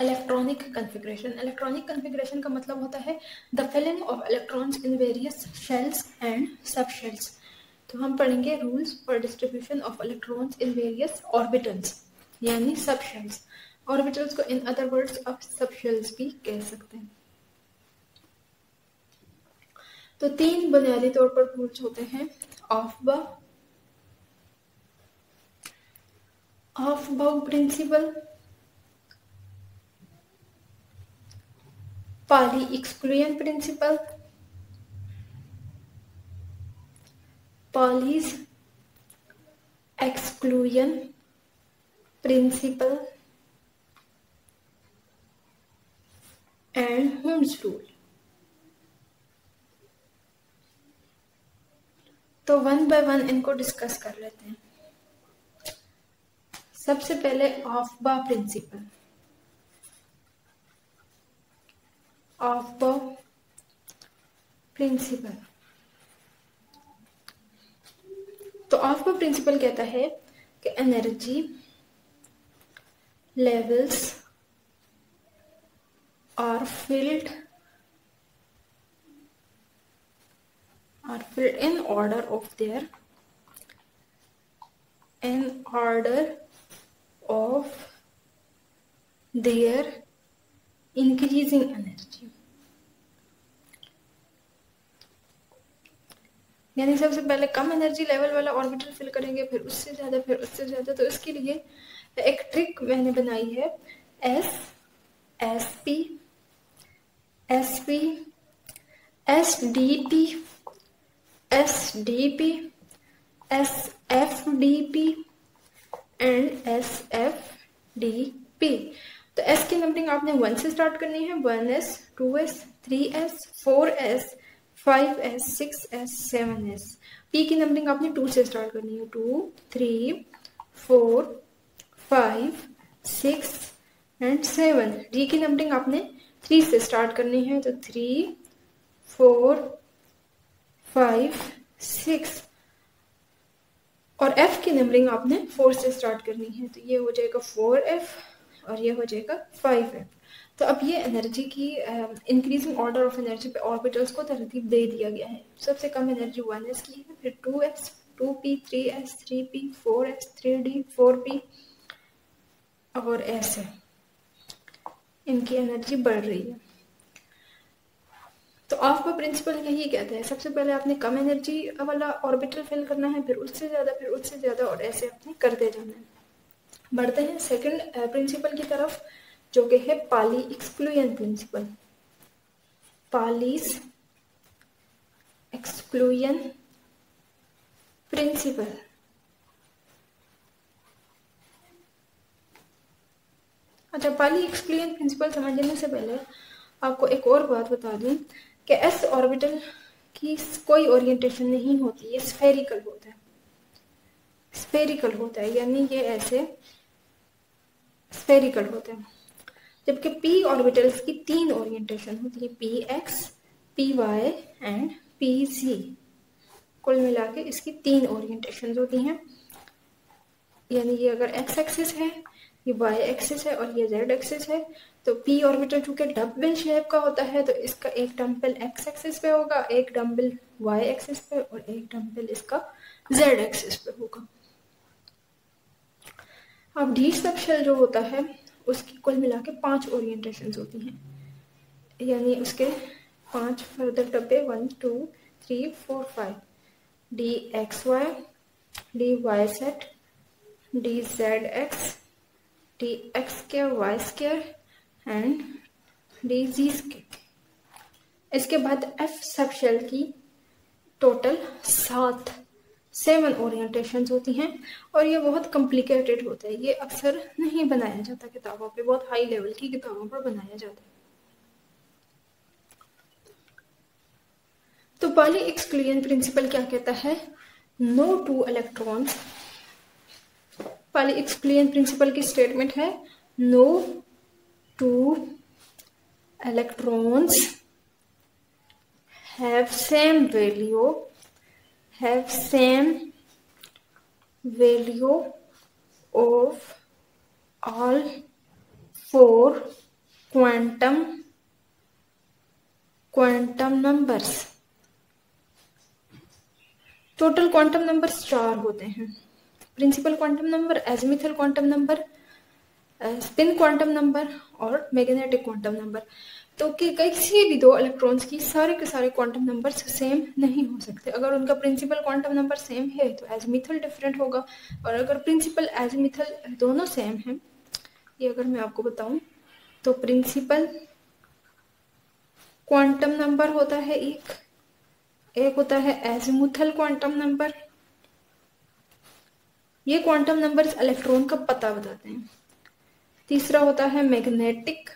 Electronic configuration electronic configuration का मतलब होता है the filling of electrons in various shells and sub shells तो हम पढ़ेंगे rules for distribution of electrons in various orbitals यानी सब शेल्स ऑर्बिटल्स को इन अदर वर्ड्स आप सब शेल्स भी कह सकते हैं। तो तीन बुनियादी तौर पर रूल्स होते हैं Aufbau Aufbau principle Pauli exclusion principle Pauli's exclusion principle and Hund's rule तो वन बाय वन इनको डिस्कस कर लेते हैं। सबसे पहले Aufbau principle of the principle तो ऑफ़ द प्रिंसिपल कहता है कि energy levels are filled are filled in order of their in order of their increasing energy यानी सबसे पहले कम एनर्जी लेवल वाला ऑर्बिटल फिल करेंगे, फिर उससे ज़्यादा, फिर उससे ज़्यादा। तो इसके लिए एक ट्रिक मैंने बनाई है। S S P S P S D P S D P S F D P and S F D P तो एस की नंबरिंग आपने वन से स्टार्ट करनी है one S two S three S four S five S six S seven S P की numbering आपने two से start करनी है two three four five six and seven D की नंबरिंग आपने थ्री से स्टार्ट करनी है तो थ्री फोर फाइव सिक्स और एफ़ की नंबरिंग आपने फोर से स्टार्ट करनी है तो ये हो जाएगा फोर एफ़ और ये हो जाएगा फाइव एफ़ तो अब ये एनर्जी की इंक्रीजिंग ऑर्डर ऑफ़ एनर्जी पे ऑर्बिटल्स को तरतीब दे दिया गया है। सबसे कम एनर्जी वन एस की है, फिर two S two P three S three P four S three D four P और एस है इनकी एनर्जी बढ़ रही है। तो ऑफ़ का प्रिंसिपल यही कहता है, सबसे पहले आपने कम एनर्जी वाला ऑर्बिटल फिल करना है, फिर उससे ज़्यादा, फिर उससे ज़्यादा और ऐसे आपने करते जाना है। बढ़ते हैं सेकंड प्रिंसिपल की तरफ़, जो कि है Pauli exclusion principle Pauli's exclusion principle अच्छा पाली एक्सक्लूजन प्रिंसिपल समझने से पहले आपको एक और बात बता दूँ कि एस ऑर्बिटल की कोई ओरिएंटेशन नहीं होती, ये स्फेरिकल होता है। स्फेरिकल होता है, यानी ये ऐसे स्फेरिकल होते हैं। जबकि पी ऑर्बिटल्स की तीन ओरिएंटेशन होती है P X P Y and P C कुल मिला के इसकी तीन ओरिएंटेशन होती हैं। यानी ये अगर एक्स एक्सिस है, ये वाई एक्सिस है और ये जेड एक्सिस है तो पी ऑर्बिटल चूँकि डबल शेप का होता है तो इसका एक डम्बल एक्स एक्सिस पे होगा, एक डम्बल वाई एक्सिस पे और एक डम्बल इसका जेड एक्सिस पे होगा। अब डी शेल जो होता है, उसकी कुल मिला के पाँच ओरिएंटेशन होती हैं। यानी उसके पाँच फर्दर डब्बे one two three four five D X Y D Y Z D Z X D X square Y square and D G square इसके बाद एफ़ सब शेल की टोटल सात सेवन ओरिएंटेशन होती हैं और ये बहुत कॉम्प्लिकेटेड होता है। ये अक्सर नहीं बनाया जाता किताबों पे, बहुत हाई लेवल की किताबों पर बनाया जाता है। तो पाली एक्सक्लूजन प्रिंसिपल क्या कहता है? No two electrons Pauli exclusion principle की स्टेटमेंट है। No two electrons have same value have same value of all four quantum quantum numbers total quantum numbers चार होते हैं। Principal quantum number azimuthal quantum number spin quantum number और magnetic quantum number तो कि किसी भी दो इलेक्ट्रॉन्स की सारे के सारे क्वांटम नंबर सेम नहीं हो सकते। अगर उनका प्रिंसिपल क्वांटम नंबर सेम है तो एजमिथल डिफरेंट होगा। और अगर प्रिंसिपल एजमिथल दोनों सेम हैं, ये अगर मैं आपको बताऊँ तो प्रिंसिपल क्वांटम नंबर होता है एक एक होता है एजमुथल क्वांटम नंबर ये क्वांटम नंबर इलेक्ट्रॉन का पता बताते हैं। तीसरा होता है मैग्नेटिक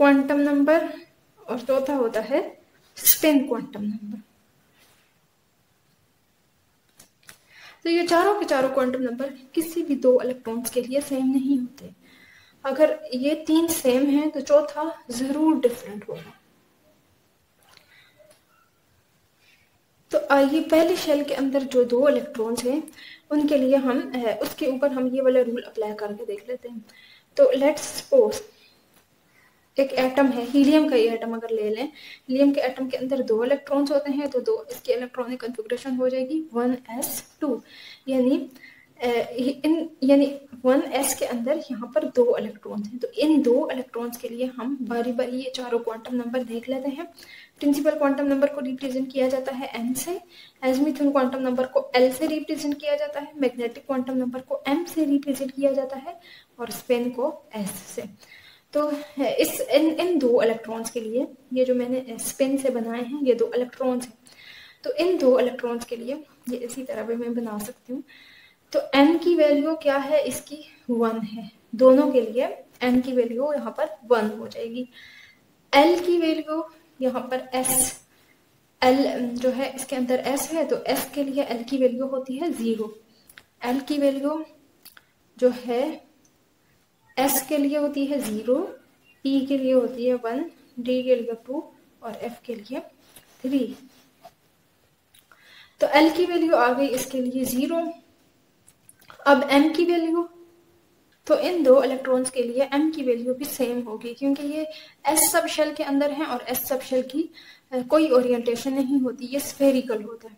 क्वांटम नंबर और चौथा होता है स्पिन क्वांटम नंबर तो ये चारों के चारों क्वांटम नंबर किसी भी दो इलेक्ट्रॉन्स के लिए सेम नहीं होते. अगर ये तीन सेम हैं तो चौथा ज़रूर डिफरेंट होगा. तो आइए पहले शेल के अंदर जो दो इलेक्ट्रॉन्स हैं, उनके लिए हम उसके ऊपर हम ये वाला रूल अप्लाई करके देख लेते हैं. तो लेट्स सपोज़ एक एटम है हीलियम का ये एटम अगर ले लें हीलियम के एटम के अंदर दो इलेक्ट्रॉन्स होते हैं तो दो इसकी इलेक्ट्रॉनिक कन्फिग्रेशन हो जाएगी वन एस टू यानी इन, यानी वन एस के अंदर यहाँ पर दो इलेक्ट्रॉन्स हैं। तो इन दो इलेक्ट्रॉन्स के लिए हम बारी बारी ये चारों क्वांटम नंबर देख लेते हैं। प्रिंसिपल क्वांटम नंबर को रिप्रेजेंट किया जाता है एन से। एजमिथन क्वांटम नंबर को एल से रिप्रेजेंट किया जाता है। मैग्नेटिक क्वांटम नंबर को एम से रिप्रेजेंट किया जाता है। और स्पेन को एस से। तो इस, इन इन दो इलेक्ट्रॉन्स के लिए, ये जो मैंने स्पिन से बनाए हैं, ये दो इलेक्ट्रॉन्स हैं। तो इन दो इलेक्ट्रॉन्स के लिए, ये इसी तरह भी मैं बना सकती हूँ। तो एन की वैल्यू क्या है? इसकी वन है। दोनों के लिए एन की वैल्यू यहाँ पर वन हो जाएगी। एल की वैल्यू यहाँ पर एस एल जो है, इसके अंदर एस है तो एस के लिए एल की वैल्यू होती है ज़ीरो एल की वैल्यू जो है एस के लिए होती है ज़ीरो पी के लिए होती है वन डी के लिए टू और एफ़ के लिए थ्री तो एल की वैल्यू आ गई इसके लिए ज़ीरो अब एम की वैल्यू तो इन दो इलेक्ट्रॉन्स के लिए एम की वैल्यू भी सेम होगी, क्योंकि ये एस सब शेल के अंदर है और एस सब शेल की कोई ओरिएंटेशन नहीं होती, ये स्फेरिकल होता है.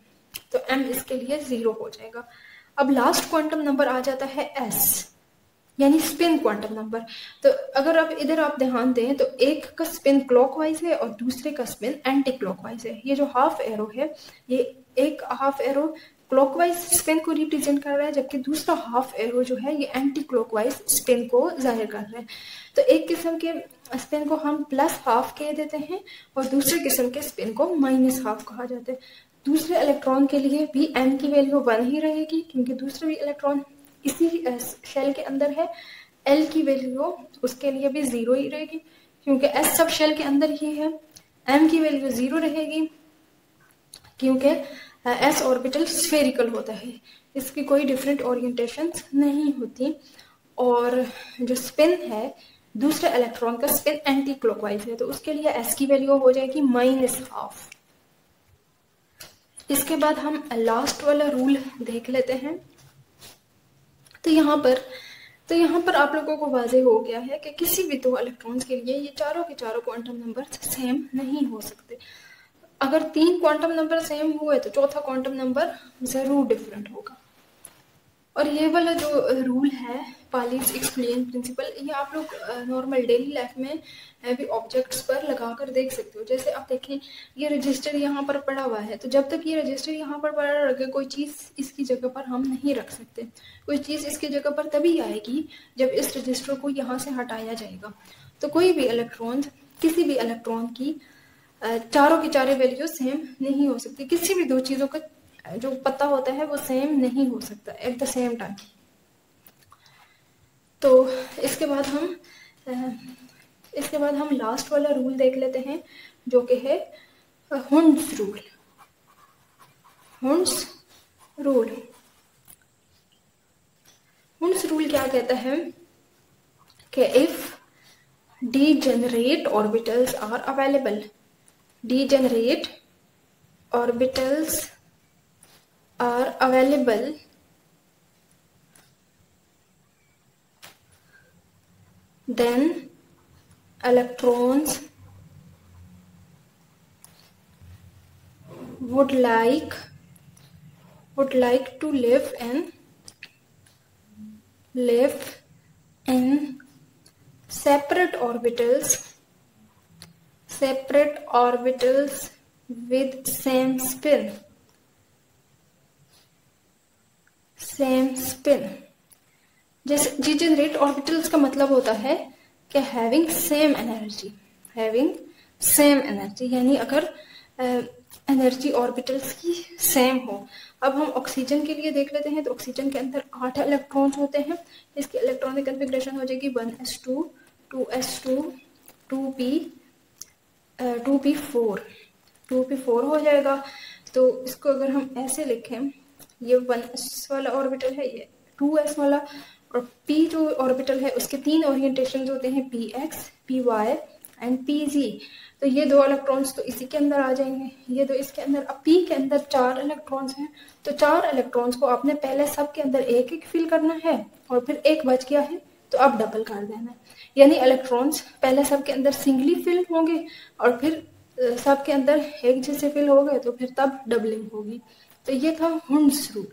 तो एम इसके लिए ज़ीरो हो जाएगा. अब लास्ट क्वांटम नंबर आ जाता है s. यानी स्पिन क्वांटम नंबर तो अगर आप इधर आप ध्यान दें तो एक का स्पिन क्लॉकवाइज है और दूसरे का स्पिन एंटी क्लॉकवाइज है। ये जो हाफ़ एरो है, ये एक हाफ़ एरो क्लॉकवाइज स्पिन को रिप्रेजेंट कर रहा है, जबकि दूसरा हाफ़ एरो जो है, ये एंटी क्लॉकवाइज स्पिन को ज़ाहिर कर रहा है। तो एक किस्म के स्पिन को हम प्लस हाफ़ कह देते हैं और दूसरे किस्म के स्पिन को माइनस हाफ़ कहा जाता है। दूसरे इलेक्ट्रॉन के लिए भी एम की वैल्यू वन ही रहेगी, क्योंकि दूसरा भी इलेक्ट्रॉन इसी शेल के अंदर है। एल की वैल्यू उसके लिए भी ज़ीरो ही रहेगी, क्योंकि एस सब शेल के अंदर ही है। एम की वैल्यू ज़ीरो रहेगी, क्योंकि एस ऑर्बिटल स्फेरिकल होता है। इसकी कोई डिफरेंट ओरिएंटेशन नहीं होती। और जो स्पिन है, दूसरे इलेक्ट्रॉन का स्पिन एंटी क्लॉकवाइज है तो उसके लिए एस की वैल्यू हो जाएगी माइनस हाफ़ इसके बाद हम लास्ट वाला रूल देख लेते हैं। तो यहाँ पर तो यहाँ पर आप लोगों को वाजे हो गया है कि किसी भी दो इलेक्ट्रॉन्स के लिए ये चारों के चारों क्वांटम नंबर सेम नहीं हो सकते। अगर तीन क्वांटम नंबर सेम हुए तो चौथा क्वांटम नंबर ज़रूर डिफरेंट होगा। और ये वाला जो रूल है पालीज एक्सप्लेन प्रिंसिपल ये आप लोग नॉर्मल डेली लाइफ में भी ऑब्जेक्ट्स पर लगा कर देख सकते हो। जैसे आप देखें, ये रजिस्टर यहाँ पर पड़ा हुआ है। तो जब तक ये रजिस्टर यहाँ पर पड़ा रखे कोई चीज़ इसकी जगह पर हम नहीं रख सकते। कोई चीज़ इसकी जगह पर तभी आएगी जब इस रजिस्टर को यहाँ से हटाया जाएगा। तो कोई भी इलेक्ट्रॉन किसी भी इलेक्ट्रॉन की चारों की चारों वैल्यू सेम नहीं हो सकती। किसी भी दो चीज़ों का, जो पता होता है वो सेम नहीं हो सकता एट द सेम टाइम तो इसके बाद हम इसके बाद हम लास्ट वाला रूल देख लेते हैं, जो कि है Hund's rule Hund's rule Hund's rule क्या कहता है? कि if degenerate orbitals are available degenerate orbitals are available then electrons would like would like to live in live in separate orbitals separate orbitals with same spin. Same spin जैसे degenerate orbitals का मतलब होता है कि having same energy having same energy यानी अगर energy orbitals की same हो। अब हम ऑक्सीजन के लिए देख लेते हैं तो ऑक्सीजन के अंदर आठ इलेक्ट्रॉन्स होते हैं। इसकी इलेक्ट्रॉनिक कन्फिग्रेशन हो जाएगी one S two two S two two P two P four two P four हो जाएगा। तो इसको अगर हम ऐसे लिखें, ये वन एस वाला ऑर्बिटल है, ये टू एस वाला और पी जो ऑर्बिटल है, उसके तीन ओरिएंटेशन होते हैं P X P Y and P G तो ये दो इलेक्ट्रॉन्स तो इसी के अंदर आ जाएँगे। ये दो इसके अंदर, अब पी के अंदर चार इलेक्ट्रॉन्स हैं। तो चार इलेक्ट्रॉन्स को आपने पहले सब के अंदर एक एक फिल करना है और फिर एक बच गया है तो अब डबल कर देना है। यानी इलेक्ट्रॉन्स पहले सब के अंदर सिंगली फिल होंगे और फिर सब के अंदर एक जैसे फिल हो गए तो फिर तब डबलिंग होगी। तो ये था हुंड्स रूल